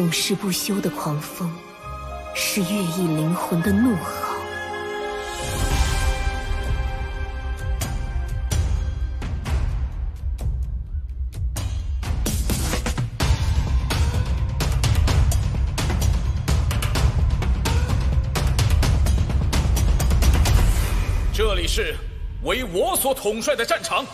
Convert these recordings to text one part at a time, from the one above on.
永世不休的狂风，是乐意灵魂的怒吼。这里是为我所统帅的战场。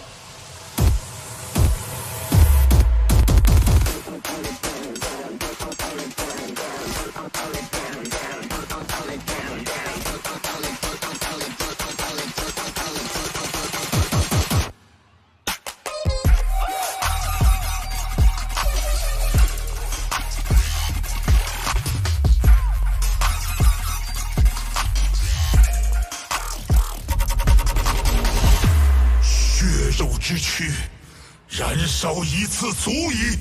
之躯，燃烧一次足矣。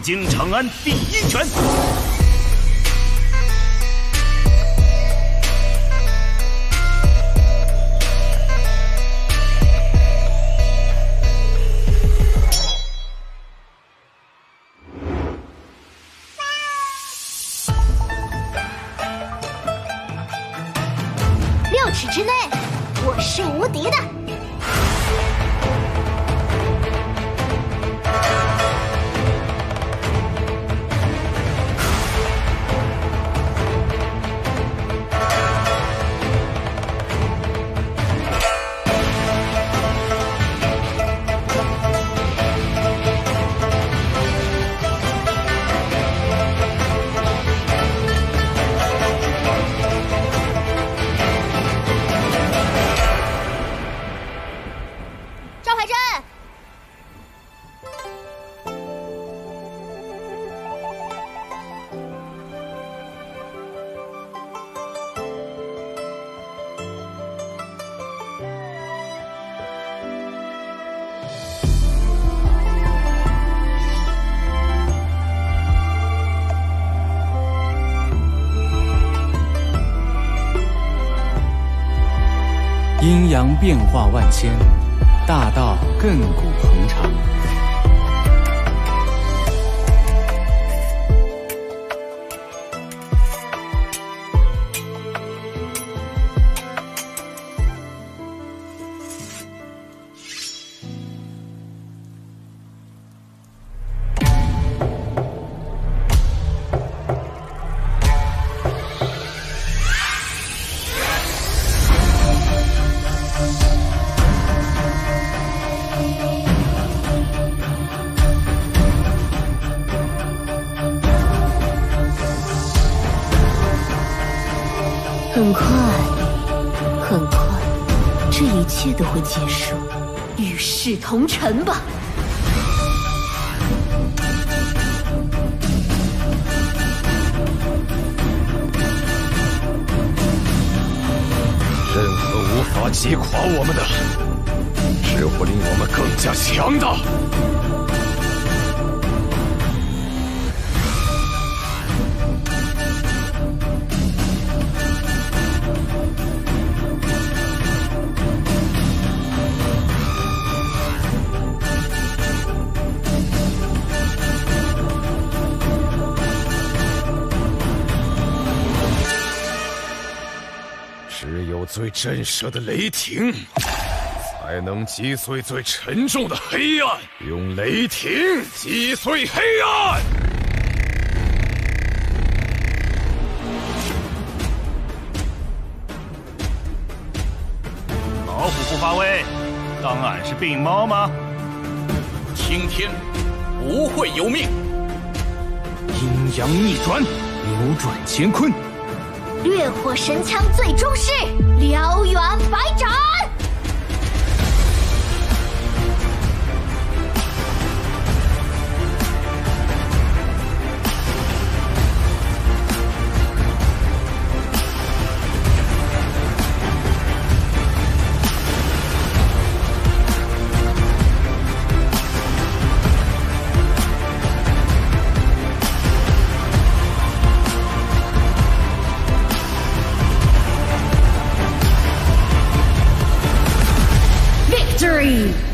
震惊长安第一拳。六尺之内，我是无敌的。变化万千，大道亘古恒长。很快，很快，这一切都会结束，与世同尘吧。任何无法击垮我们的，只会令我们更加强大。最震慑的雷霆，才能击碎最沉重的黑暗。用雷霆击碎黑暗。老虎不发威，当俺是病猫吗？青天不会由命。阴阳逆转，扭转乾坤。烈火神枪最终是，燎原百斩。victory!